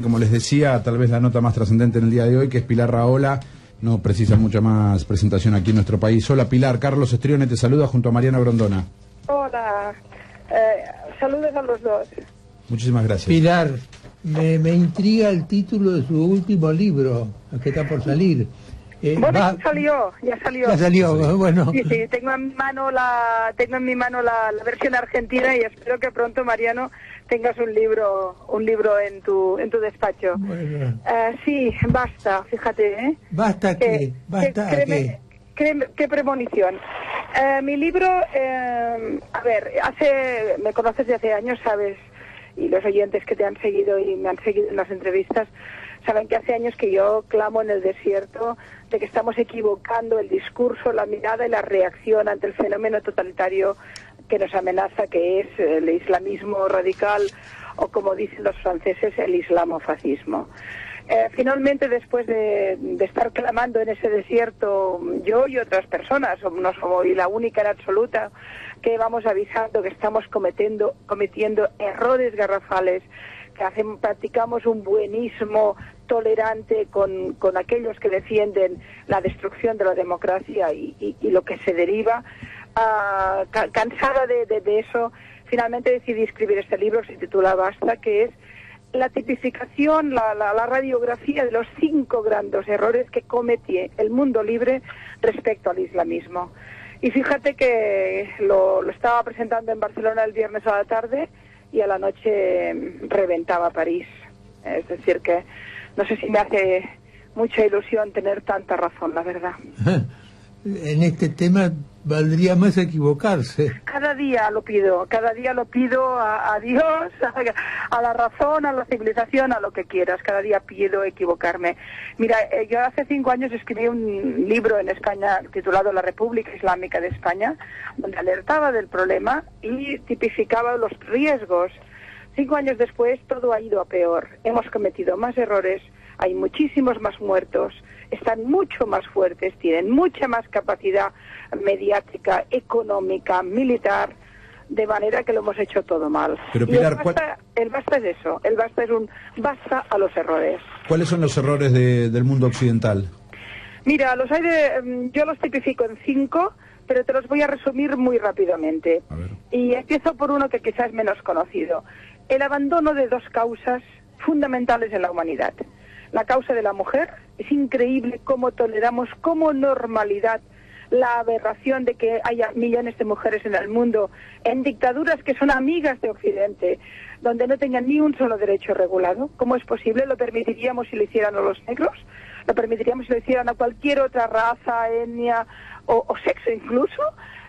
Como les decía, tal vez la nota más trascendente en el día de hoy, que es Pilar Raola, no precisa mucha más presentación aquí en nuestro país. Hola Pilar, Carlos Estrione te saluda junto a Mariana Brondona. Hola, eh, saludos a los dos. Muchísimas gracias. Pilar, me, me intriga el título de su último libro, que está por salir. Eh, bueno, ya salió, ya salió. Ya salió, bueno. Sí, sí, tengo en mi mano la, tengo en mi mano la, versión argentina y espero que pronto, Mariano, tengas un libro, un libro en tu, en tu despacho. Bueno. Uh, sí, basta, fíjate, ¿eh? ¿Basta qué? ¿Basta qué? qué? premonición. Uh, mi libro, uh, a ver, hace, me conoces de hace años, sabes, y los oyentes que te han seguido y me han seguido en las entrevistas, saben que hace años que yo clamo en el desierto de que estamos equivocando el discurso, la mirada y la reacción ante el fenómeno totalitario que nos amenaza, que es el islamismo radical o, como dicen los franceses, el islamofascismo. Eh, finalmente, después de, estar clamando en ese desierto, yo y otras personas, no soy la única en absoluta, que vamos avisando que estamos cometiendo, cometiendo errores garrafales practicamos un buenismo tolerante con, aquellos que defienden la destrucción de la democracia y, lo que se deriva. Ah, cansada de, eso, finalmente decidí escribir este libro, se titula Basta, que es la tipificación, la, radiografía de los cinco grandes errores que comete el mundo libre respecto al islamismo. Y fíjate que lo estaba presentando en Barcelona el viernes a la tarde y a la noche reventaba París. Es decir, que no sé si me hace mucha ilusión tener tanta razón, la verdad. en este tema valdría más equivocarse. Cada día lo pido, cada día lo pido a, Dios, a, la razón, a la civilización, a lo que quieras. Cada día pido equivocarme. Mira, eh, yo hace cinco años escribí un libro en España titulado La República Islámica de España, donde alertaba del problema y tipificaba los riesgos. Cinco años después todo ha ido a peor. Hemos cometido más errores, hay muchísimos más muertos, están mucho más fuertes, tienen mucha más capacidad mediática, económica, militar, de manera que lo hemos hecho todo mal. Pero Pilar, el, basta, es eso, el basta es un basta a los errores. ¿Cuáles son los errores del mundo occidental? Mira, los hay de, mm, yo los tipifico en cinco, pero te los voy a resumir muy rápidamente. Y empiezo por uno que quizás es menos conocido. El abandono de dos causas fundamentales en la humanidad la causa de la mujer. Es increíble cómo toleramos como normalidad la aberración de que haya millones de mujeres en el mundo, en dictaduras que son amigas de Occidente, donde no tengan ni un solo derecho regulado. ¿Cómo es posible? ¿Lo permitiríamos si lo hicieran a los negros? ¿Lo permitiríamos si lo hicieran a cualquier otra raza, etnia o, o sexo incluso?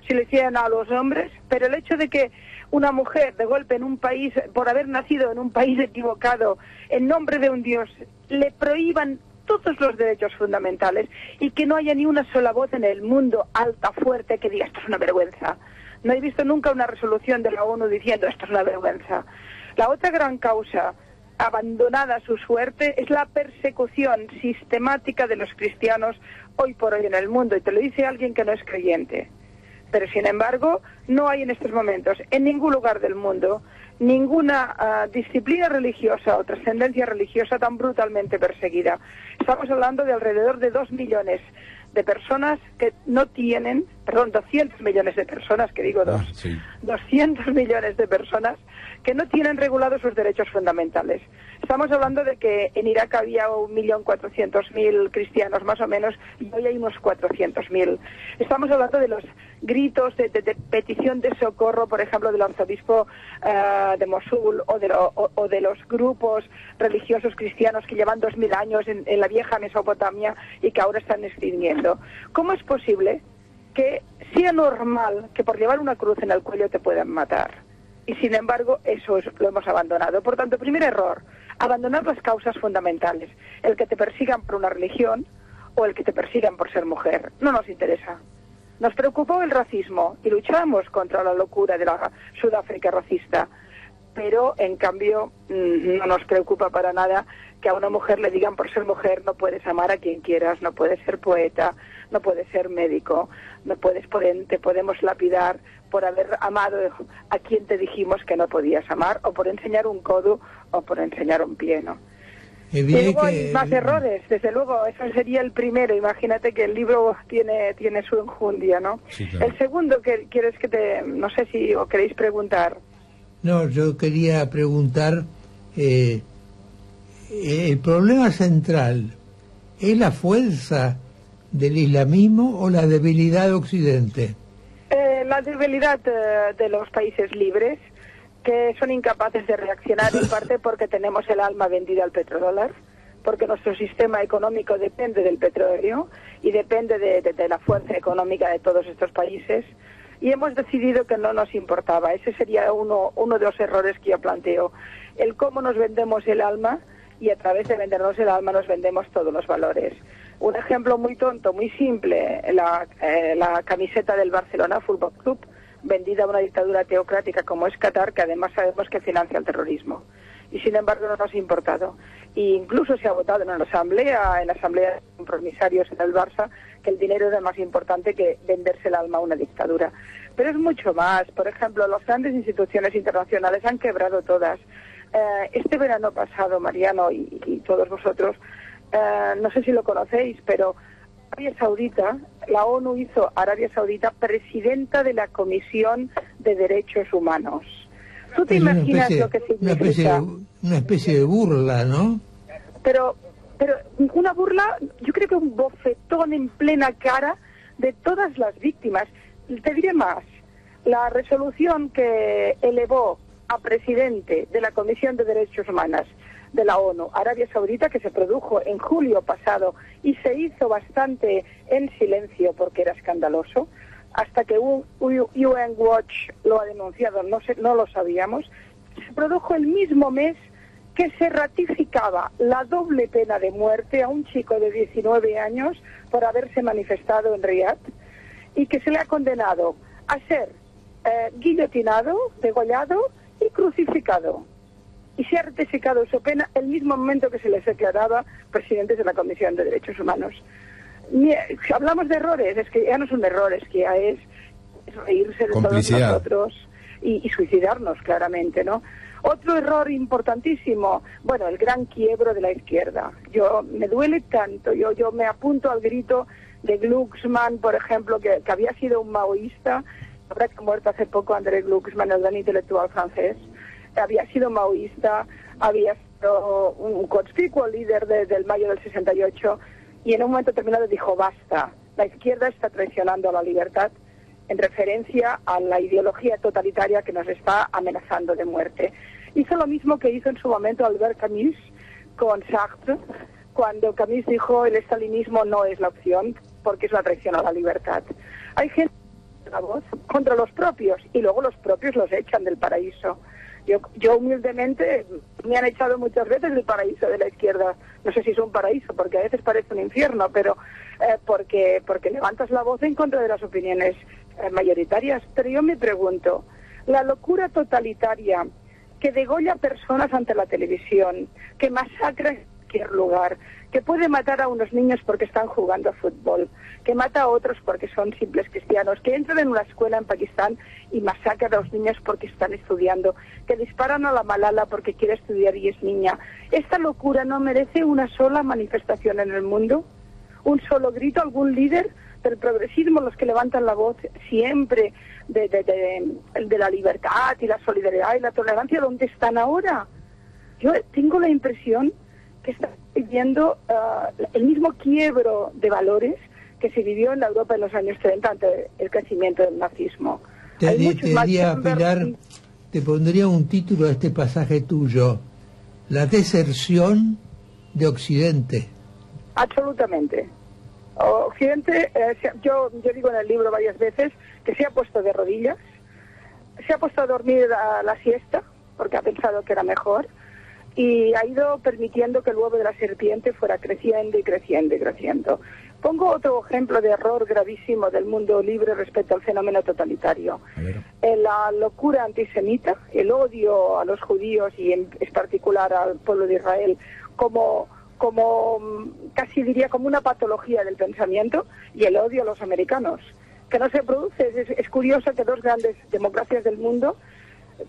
¿Si lo hicieran a los hombres? Pero el hecho de que una mujer de golpe en un país, por haber nacido en un país equivocado, en nombre de un Dios, le prohíban todos los derechos fundamentales y que no haya ni una sola voz en el mundo alta, fuerte, que diga esto es una vergüenza. No he visto nunca una resolución de la ONU diciendo esto es una vergüenza. La otra gran causa abandonada a su suerte es la persecución sistemática de los cristianos hoy por hoy en el mundo. Y te lo dice alguien que no es creyente. Pero sin embargo, no hay en estos momentos en ningún lugar del mundo ninguna ah, disciplina religiosa o trascendencia religiosa tan brutalmente perseguida. Estamos hablando de alrededor de dos millones de personas que no tienen, perdón, 200 millones de personas, que digo dos, 200 ah, millones de personas que no tienen regulados sus derechos fundamentales. Estamos hablando de que en Irak había un millón cuatrocientos mil cristianos más o menos y hoy hay unos cuatrocientos mil. Estamos hablando de los gritos de, petición de socorro, por ejemplo, del arzobispo eh, de Mosul o de, o, de, los grupos religiosos cristianos que llevan dos mil años en, la vieja Mesopotamia y que ahora están extinguiendo. ¿Cómo es posible que sea normal que por llevar una cruz en el cuello te puedan matar? y sin embargo eso lo hemos abandonado. Por tanto, primer error, abandonar las causas fundamentales, el que te persigan por una religión o el que te persigan por ser mujer. No nos interesa. Nos preocupó el racismo y luchamos contra la locura de la Sudáfrica racista, pero en cambio mm, no nos preocupa para nada que a una mujer le digan por ser mujer no puedes amar a quien quieras, no puedes ser poeta, no puedes ser médico, no puedes te podemos lapidar por haber amado a quien te dijimos que no podías amar o por enseñar un codo o por enseñar un pie, ¿no? Luego hay más errores, desde luego, eso sería el primero. Imagínate que el libro tiene, tiene su enjundia, ¿no? El segundo, que quieres que te, no sé si o queréis preguntar. No, yo quería preguntar, eh, el problema central, ¿es la fuerza del islamismo o la debilidad de Occidente? Eh, la debilidad eh, de los países libres que son incapaces de reaccionar en parte porque tenemos el alma vendida al petrodólar, porque nuestro sistema económico depende del petróleo y depende de, la fuerza económica de todos estos países y hemos decidido que no nos importaba. Ese sería uno, uno de los errores que yo planteo. El cómo nos vendemos el alma y a través de vendernos el alma nos vendemos todos los valores. Un ejemplo muy tonto, muy simple, la, eh, la camiseta del Barcelona Fútbol Club vendida a una dictadura teocrática como es Qatar, que además sabemos que financia el terrorismo. Y sin embargo no nos ha importado. E incluso se ha votado en la asamblea, en la asamblea de compromisarios en el Barça, que el dinero era más importante que venderse el alma a una dictadura. Pero es mucho más. Por ejemplo, las grandes instituciones internacionales han quebrado todas. Eh, este verano pasado, Mariano y, todos vosotros, eh, no sé si lo conocéis, pero Arabia Saudita, la ONU hizo Arabia Saudita presidenta de la Comisión de Derechos Humanos. ¿Tú te imaginas lo que significa? Una especie, de, burla, ¿no? Pero, pero una burla, yo creo que un bofetón en plena cara de todas las víctimas. Te diré más, la resolución que elevó a presidente de la Comisión de Derechos Humanos de la ONU, Arabia Saudita, que se produjo en julio pasado y se hizo bastante en silencio porque era escandaloso, hasta que un UN Watch lo ha denunciado, no, no lo sabíamos, se produjo el mismo mes que se ratificaba la doble pena de muerte a un chico de 19 años por haberse manifestado en Riyadh y que se le ha condenado a ser eh, guillotinado, degollado y crucificado y se ha ratificado su pena el mismo momento que se les declaraba presidentes de la Comisión de Derechos Humanos. Hablamos de errores, es que ya no son errores, que ya es, reírse de todos nosotros y, suicidarnos claramente, ¿no? Otro error importantísimo, bueno, el gran quiebro de la izquierda. Yo me duele tanto, yo yo me apunto al grito de Glucksmann, por ejemplo, que, había sido un maoísta, habrá que muerto hace poco André Glucksmann, el gran intelectual francés, había sido maoísta, había sido un conspicuo líder desde el mayo del 68 y en un momento determinado dijo basta, la izquierda está traicionando a la libertad en referencia a la ideología totalitaria que nos está amenazando de muerte. Hizo lo mismo que hizo en su momento Albert Camus con Sartre, cuando Camus dijo el estalinismo no es la opción porque es la traición a la libertad. Hay gente la voz contra los propios y luego los propios los echan del paraíso. Yo, yo humildemente me han echado muchas veces del paraíso de la izquierda. No sé si es un paraíso, porque a veces parece un infierno, pero eh, porque, porque levantas la voz en contra de las opiniones eh, mayoritarias. Pero yo me pregunto, la locura totalitaria que degolla personas ante la televisión, que masacra lugar, que puede matar a unos niños porque están jugando a fútbol, que mata a otros porque son simples cristianos, que entran en una escuela en Pakistán y masacran a los niños porque están estudiando, que disparan a la Malala porque quiere estudiar y es niña. ¿Esta locura no merece una sola manifestación en el mundo? ¿Un solo grito? ¿Algún líder? del progresismo, los que levantan la voz siempre de, de, la libertad y la solidaridad y la tolerancia, ¿dónde están ahora? Yo tengo la impresión que está viviendo ah, el mismo quiebro de valores que se vivió en la Europa en los años 30 ante el crecimiento del nazismo. Te, diría, Pilar, te pondría un título a este pasaje tuyo, La deserción de Occidente. Absolutamente. Occidente, eh, yo, yo digo en el libro varias veces que se ha puesto de rodillas, se ha puesto a dormir a la siesta, porque ha pensado que era mejor, y ha ido permitiendo que el huevo de la serpiente fuera creciendo y creciendo y creciendo. Pongo otro ejemplo de error gravísimo del mundo libre respecto al fenómeno totalitario. En la locura antisemita, el odio a los judíos y en particular al pueblo de Israel como como casi diría como una patología del pensamiento y el odio a los americanos que no se produce es, es curioso que dos grandes democracias del mundo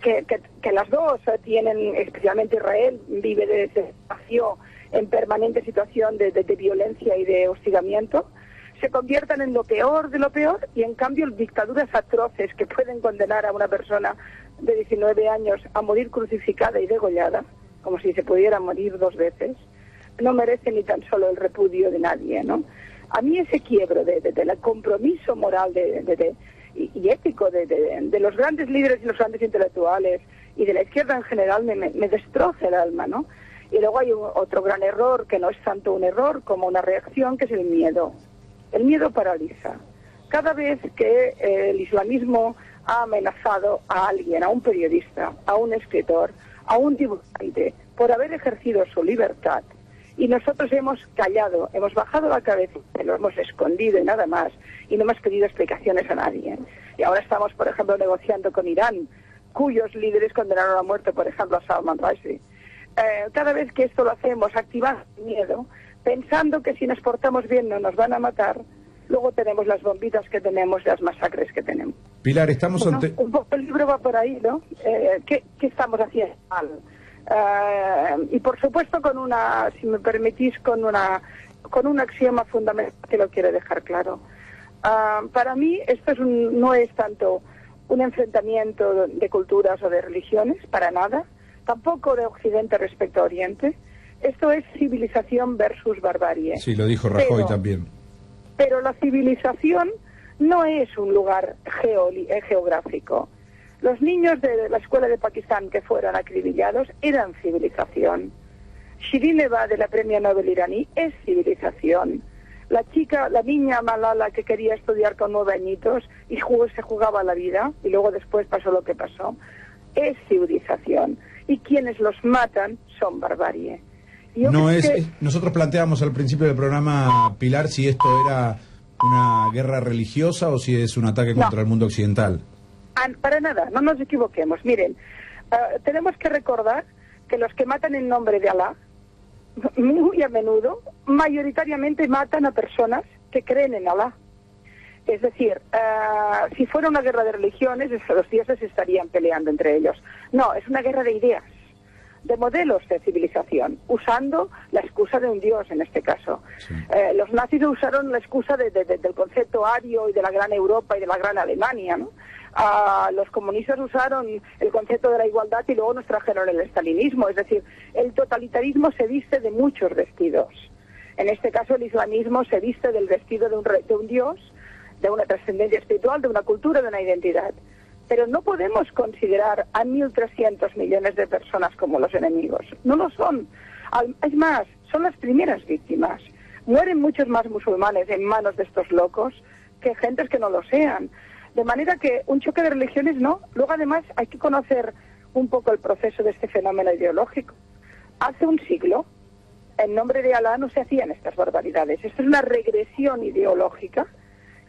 que, las dos tienen, especialmente Israel, vive desde nació en permanente situación de, violencia y de hostigamiento, se conviertan en lo peor de lo peor y en cambio dictaduras atroces que pueden condenar a una persona de 19 años a morir crucificada y degollada, como si se pudiera morir dos veces, no merecen ni tan solo el repudio de nadie, ¿no? A mí ese quiebro del de, compromiso moral de, y, ético de, los grandes líderes y los grandes intelectuales y de la izquierda en general me, destroza el alma, ¿no? Y luego hay otro gran error que no es tanto un error como una reacción, que es el miedo. El miedo paraliza. Cada vez que eh, el islamismo ha amenazado a alguien, a un periodista, a un escritor, a un dibujante, por haber ejercido su libertad, y nosotros hemos callado, hemos bajado la cabeza, lo hemos escondido y nada más, y no hemos pedido explicaciones a nadie. Y ahora estamos, por ejemplo, negociando con Irán, cuyos líderes condenaron a muerte, por ejemplo, a Salman Rushdie. Eh, cada vez que esto lo hacemos, activamos miedo, pensando que si nos portamos bien no nos van a matar, luego tenemos las bombitas que tenemos y las masacres que tenemos. Pilar, estamos ante... Un poco el libro va por ahí, ¿no? Eh, ¿qué, ¿Qué estamos haciendo mal? Eh, y por supuesto con una, si me permitís, con una con un axioma fundamental que lo quiero dejar claro. Ah, para mí esto es no es tanto un enfrentamiento de culturas o de religiones, para nada, tampoco de Occidente respecto a Oriente. Esto es civilización versus barbarie. Sí, lo dijo Rajoy también. Pero la civilización no es un lugar eh, geográfico. Los niños de la escuela de Pakistán que fueron acribillados eran civilización. Shirin de la Premia Nobel iraní es civilización. La chica, la niña Malala que quería estudiar con nueve añitos y se jugaba la vida y luego después pasó lo que pasó, es civilización. Y quienes los matan son barbarie. no es, nosotros planteamos al principio del programa, Pilar, si esto era una guerra religiosa o si es un ataque contra el mundo occidental. Ah, para nada, no nos equivoquemos. Miren, ah, tenemos que recordar que los que matan en nombre de Alá, muy a menudo, mayoritariamente matan a personas que creen en Alá. Es decir, ah, si fuera una guerra de religiones, los dioses estarían peleando entre ellos. No, es una guerra de ideas, de modelos de civilización, usando la excusa de un dios en este caso. Eh, los nazis usaron la excusa del concepto ario y de la gran Europa y de la gran Alemania, ¿no? Los comunistas usaron el concepto de la igualdad y luego nos trajeron el estalinismo. Es decir, el totalitarismo se viste de muchos vestidos. En este caso, el islamismo se viste del vestido de un, de un dios, de una trascendencia espiritual, de una cultura, de una identidad. Pero no podemos considerar a 1.300 millones de personas como los enemigos. No lo son. Es más, son las primeras víctimas. Mueren muchos más musulmanes en manos de estos locos que gentes que no lo sean. De manera que un choque de religiones no. Luego además hay que conocer un poco el proceso de este fenómeno ideológico. Hace un siglo, en nombre de Alá no se hacían estas barbaridades. Esto es una regresión ideológica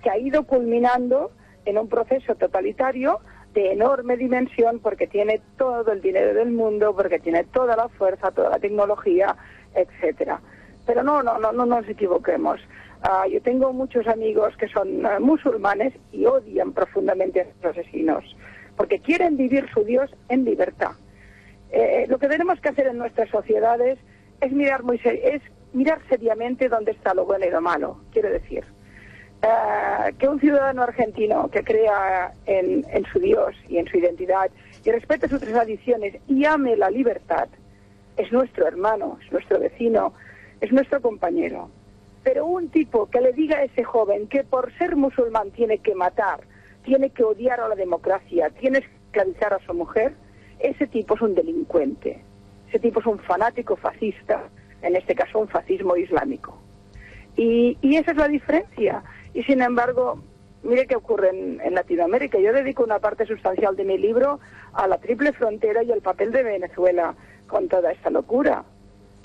que ha ido culminando en un proceso totalitario de enorme dimensión porque tiene todo el dinero del mundo, porque tiene toda la fuerza, toda la tecnología, etcétera. Pero no, no, no, no nos equivoquemos. Ah, yo tengo muchos amigos que son ah, musulmanes y odian profundamente a estos asesinos, porque quieren vivir su Dios en libertad. Eh, lo que tenemos que hacer en nuestras sociedades es mirar, muy es mirar seriamente dónde está lo bueno y lo malo. Quiero decir, ah, que un ciudadano argentino que crea en, en su Dios y en su identidad y respete sus tradiciones y ame la libertad, es nuestro hermano, es nuestro vecino, es nuestro compañero. Pero un tipo que le diga a ese joven que por ser musulmán tiene que matar, tiene que odiar a la democracia, tiene que esclavizar a su mujer, ese tipo es un delincuente. Ese tipo es un fanático fascista, en este caso un fascismo islámico. Y, esa es la diferencia. Y sin embargo, mire qué ocurre en, en, Latinoamérica. Yo dedico una parte sustancial de mi libro a la triple frontera y al papel de Venezuela con toda esta locura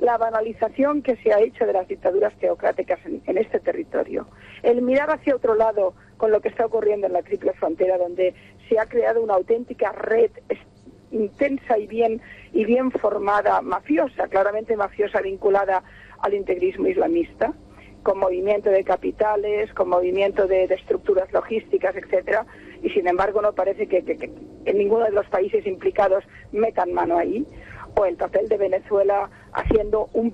la banalización que se ha hecho de las dictaduras teocráticas en, este territorio, el mirar hacia otro lado con lo que está ocurriendo en la triple frontera, donde se ha creado una auténtica red intensa y bien y bien formada, mafiosa, claramente mafiosa, vinculada al integrismo islamista, con movimiento de capitales, con movimiento de, estructuras logísticas, etcétera, y sin embargo no parece que, que, ninguno de los países implicados metan mano ahí o el papel de Venezuela haciendo un,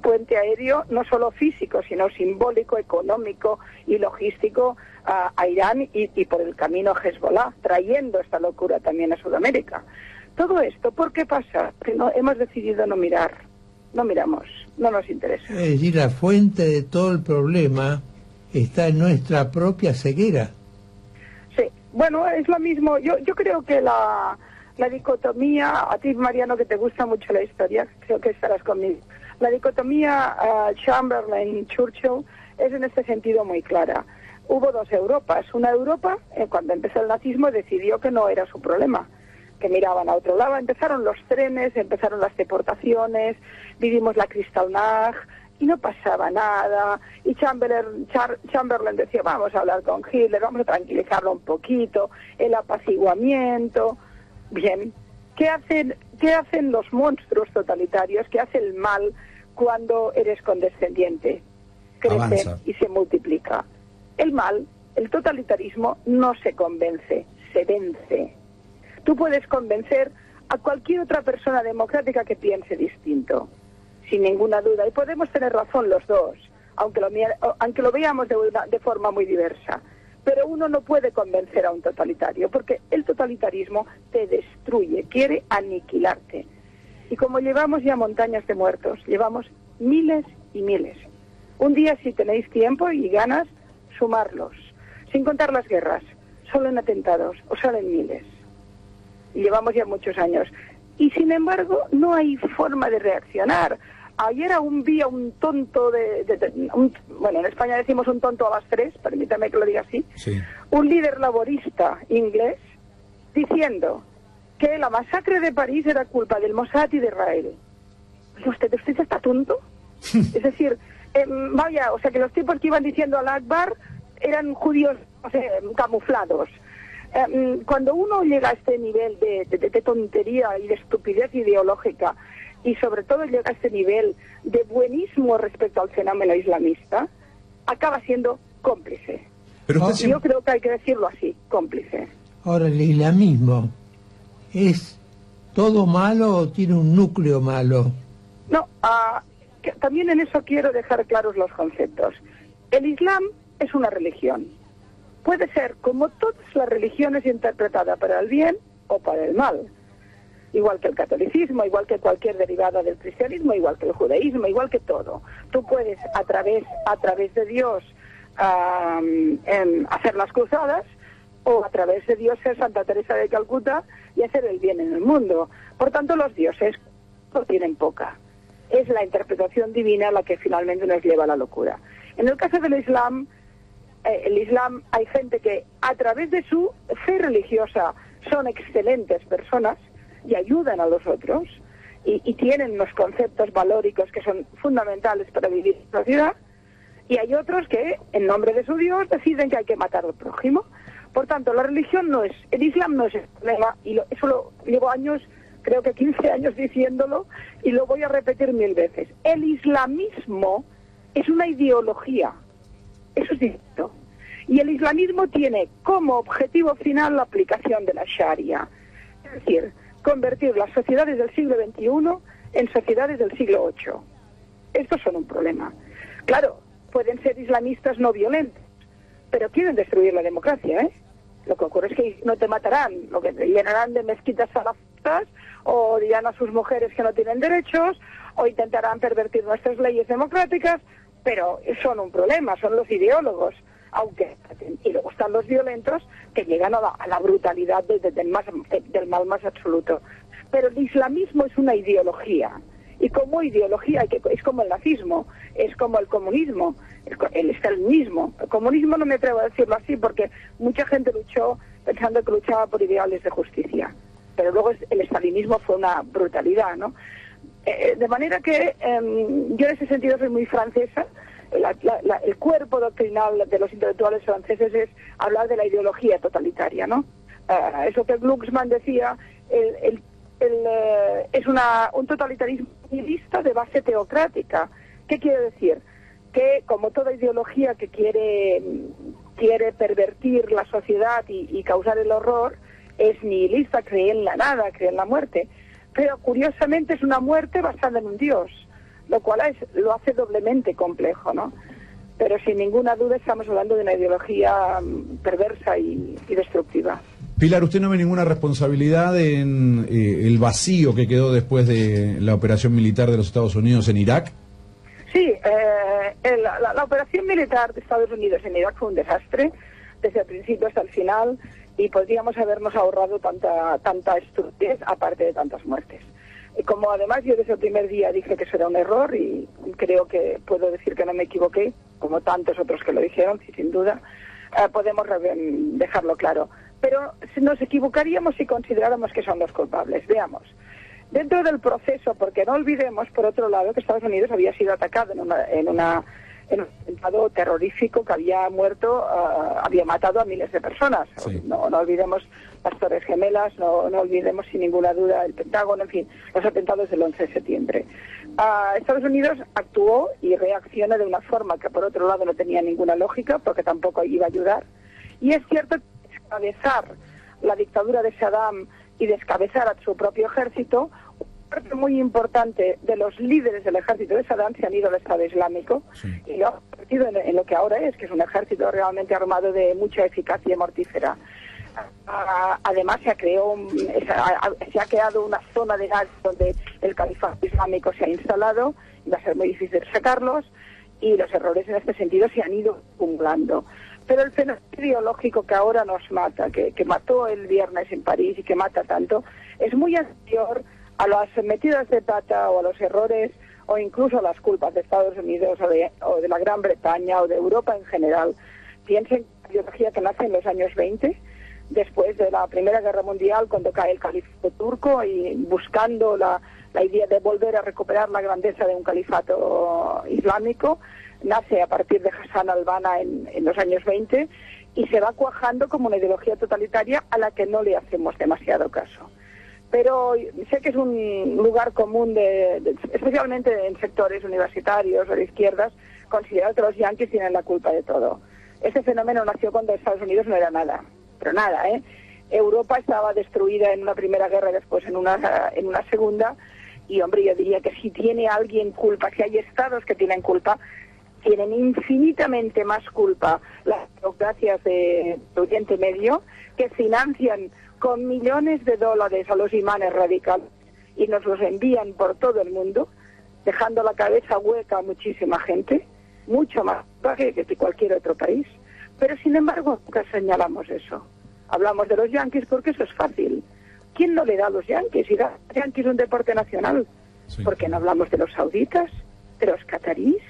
puente aéreo no solo físico, sino simbólico, económico y logístico a, Irán y, por el camino a Hezbollah, trayendo esta locura también a Sudamérica. Todo esto, ¿por qué pasa? Que no, hemos decidido no mirar, no miramos, no nos interesa. Es decir, la fuente de todo el problema está en nuestra propia ceguera. Sí, bueno, es lo mismo. Yo, yo creo que la, la dicotomía, a ti Mariano que te gusta mucho la historia, creo que estarás conmigo, la dicotomía uh, Chamberlain-Churchill es en este sentido muy clara. Hubo dos Europas. Una Europa, eh, cuando empezó el nazismo, decidió que no era su problema, que miraban a otro lado. Empezaron los trenes, empezaron las deportaciones, vivimos la Kristallnacht, y no pasaba nada. Y Chamberlain, Chamberlain decía, vamos a hablar con Hitler, vamos a tranquilizarlo un poquito, el apaciguamiento. Bien, ¿qué hacen, qué hacen los monstruos totalitarios? ¿Qué hace el mal cuando eres condescendiente? Crece y se multiplica. El mal, el totalitarismo, no se convence, se vence. Tú puedes convencer a cualquier otra persona democrática que piense distinto sin ninguna duda. Y podemos tener razón los dos, aunque lo, aunque lo veamos de, de forma muy diversa. Pero uno no puede convencer a un totalitario, porque el totalitarismo te destruye, quiere aniquilarte. Y como llevamos ya montañas de muertos, llevamos miles y miles. Un día, si tenéis tiempo y ganas, sumarlos, sin contar las guerras, solo en atentados, o salen miles. Y llevamos ya muchos años. Y sin embargo, no hay forma de reaccionar ayer aún vi a un tonto de, bueno, en España decimos un tonto a las tres, permítame que lo diga así, un líder laborista inglés diciendo que la masacre de París era culpa del Mossad y de Israel. ¿Usted, usted está tonto? es decir, em, vaya, o sea que los tipos que iban diciendo al Akbar eran judíos camuflados. Em, cuando uno llega a este nivel de tontería y de estupidez ideológica, y sobre todo llega a este nivel de buenismo respecto al fenómeno islamista, acaba siendo cómplice. Pero Yo creo que hay que decirlo así, cómplice. Ahora, el islamismo es todo malo o tiene un núcleo malo? No, ah, también en eso quiero dejar claros los conceptos. El Islam es una religión. Puede ser, como todas las religiones, interpretada para el bien o para el mal igual que el catolicismo, igual que cualquier derivada del cristianismo, igual que el judaísmo, igual que todo. Tú puedes a través, a través de Dios hacer las cruzadas o a través de Dios ser Santa Teresa de Calcuta y hacer el bien en el mundo. Por tanto, los dioses no tienen poca. Es la interpretación divina la que finalmente nos lleva a la locura. En el caso del Islam, eh, el Islam hay gente que a través de su fe religiosa son excelentes personas, y ayudan a los otros y, tienen unos conceptos valóricos que son fundamentales para vivir en sociedad y hay otros que en nombre de su Dios deciden que hay que matar al prójimo. Por tanto, la religión no es, el Islam no es el problema y eso lo llevo años, creo que 15 años diciéndolo y lo voy a repetir mil veces. El islamismo es una ideología, eso es distinto. Y el islamismo tiene como objetivo final la aplicación de la Sharia. Es decir, convertir las sociedades del siglo XXI en sociedades del siglo VIII. Estos son un problema. Claro, pueden ser islamistas no violentos, pero quieren destruir la democracia, ¿eh? Lo que ocurre es que no te matarán, lo que te llenarán de mezquitas salafistas, o dirán a sus mujeres que no tienen derechos, o intentarán pervertir nuestras leyes democráticas, pero son un problema, son los ideólogos aunque y luego están los violentos que llegan a la, brutalidad del, más, del mal más absoluto. Pero el islamismo es una ideología y como ideología es como el nazismo, es como el comunismo, el, estalinismo. El comunismo no me atrevo a decirlo así porque mucha gente luchó pensando que luchaba por ideales de justicia, pero luego el estalinismo fue una brutalidad, ¿no? Eh, de manera que em, yo en ese sentido soy muy francesa, el cuerpo doctrinal de los intelectuales franceses es hablar de la ideología totalitaria, ¿no? Uh, eso que Glucksmann decía, el, eh, es una, un totalitarismo nihilista de base teocrática. ¿Qué quiere decir? Que como toda ideología que quiere, quiere pervertir la sociedad y, y causar el horror, es nihilista, cree en la nada, cree en la muerte. pero curiosamente es una muerte basada en un dios, lo cual es, lo hace doblemente complejo, ¿no? Pero sin ninguna duda estamos hablando de una ideología mm, perversa y, destructiva. Pilar, ¿usted no ve ninguna responsabilidad en eh, el vacío que quedó después de la operación militar de los Estados Unidos en Irak? Sí, eh, la, operación militar de Estados Unidos en Irak fue un desastre, desde el principio hasta el final, y podríamos habernos ahorrado tanta, tanta estupidez, aparte de tantas muertes. Como además yo desde el primer día dije que eso era un error, y creo que puedo decir que no me equivoqué, como tantos otros que lo dijeron, sin duda, eh, podemos dejarlo claro. Pero nos equivocaríamos si consideráramos que son los culpables. Veamos. Dentro del proceso, porque no olvidemos, por otro lado, que Estados Unidos había sido atacado en, una, en, una, en un atentado terrorífico que había muerto, ah, había matado a miles de personas. No, no olvidemos las Torres Gemelas, no, no olvidemos sin ninguna duda el Pentágono, en fin, los atentados del 11 de septiembre. Ah, Estados Unidos actuó y reacciona de una forma que por otro lado no tenía ninguna lógica, porque tampoco iba a ayudar. Y es cierto que descabezar la dictadura de Saddam y descabezar a su propio ejército, parte muy importante de los líderes del ejército de Saddam se han ido al Estado Islámico y lo han convertido en, lo que ahora es, que es un ejército realmente armado de mucha eficacia mortífera. Además se ha, creado, se ha creado una zona de gas donde el califato islámico se ha instalado y va a ser muy difícil sacarlos y los errores en este sentido se han ido acumulando. Pero el fenómeno ideológico que ahora nos mata, que, mató el viernes en París y que mata tanto, es muy anterior a las metidas de pata o a los errores o incluso a las culpas de Estados Unidos o de, o de la Gran Bretaña o de Europa en general. Piensen en la ideología que nace en los años 20, después de la Primera Guerra Mundial, cuando cae el califato turco y buscando la, idea de volver a recuperar la grandeza de un califato islámico nace a partir de Hassan Albana en, en los años 20 y se va cuajando como una ideología totalitaria a la que no le hacemos demasiado caso. Pero sé que es un lugar común, de, especialmente en sectores universitarios o de izquierdas, considerar que los yanquis tienen la culpa de todo. Ese fenómeno nació cuando Estados Unidos no era nada, pero nada, ¿eh? Europa estaba destruida en una primera guerra después en una, en una segunda, y hombre, yo diría que si tiene alguien culpa, si hay estados que tienen culpa, tienen infinitamente más culpa las democracias de Oriente Medio, que financian con millones de dólares a los imanes radicales y nos los envían por todo el mundo, dejando la cabeza hueca a muchísima gente, mucho más que cualquier otro país. Pero sin embargo, nunca señalamos eso. Hablamos de los yanquis porque eso es fácil. ¿Quién no le da a los yanquis? ¿Y da yanquis un deporte nacional? ¿Por qué no hablamos de los sauditas, de los catarís,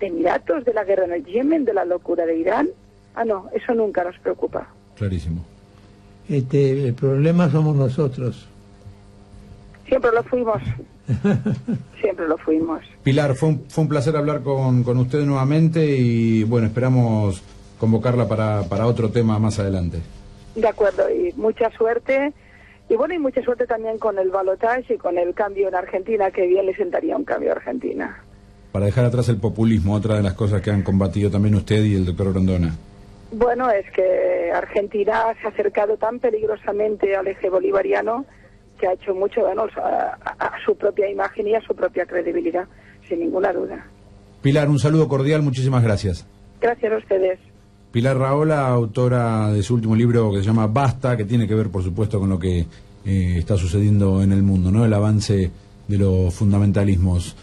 de Emiratos, de la guerra en el Yemen, de la locura de Irán. Ah, no, eso nunca nos preocupa. Clarísimo. Este, el problema somos nosotros. Siempre lo fuimos. Siempre lo fuimos. Pilar, fue un, fue un placer hablar con, con usted nuevamente y bueno, esperamos convocarla para, para otro tema más adelante. De acuerdo, y mucha suerte. Y bueno, y mucha suerte también con el balotaje y con el cambio en Argentina, que bien le sentaría un cambio a Argentina para dejar atrás el populismo, otra de las cosas que han combatido también usted y el doctor Rondona. Bueno, es que Argentina se ha acercado tan peligrosamente al eje bolivariano que ha hecho mucho daño a, su propia imagen y a su propia credibilidad, sin ninguna duda. Pilar, un saludo cordial, muchísimas gracias. Gracias a ustedes. Pilar Raola, autora de su último libro que se llama Basta, que tiene que ver, por supuesto, con lo que eh, está sucediendo en el mundo, ¿no? El avance de los fundamentalismos.